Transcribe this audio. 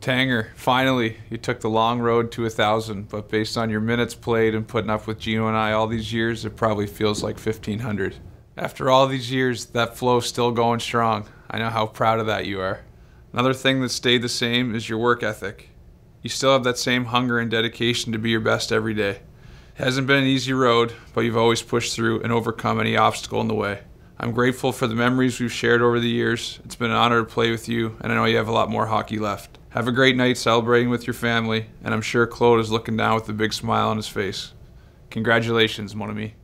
Tanger, finally, you took the long road to a thousand, but based on your minutes played and putting up with Gino and I all these years, it probably feels like 1500. After all these years, that flow's still going strong. I know how proud of that you are. Another thing that stayed the same is your work ethic. You still have that same hunger and dedication to be your best every day. It hasn't been an easy road, but you've always pushed through and overcome any obstacle in the way. I'm grateful for the memories we've shared over the years. It's been an honor to play with you, and I know you have a lot more hockey left. Have a great night celebrating with your family, and I'm sure Claude is looking down with a big smile on his face. Congratulations, mon ami.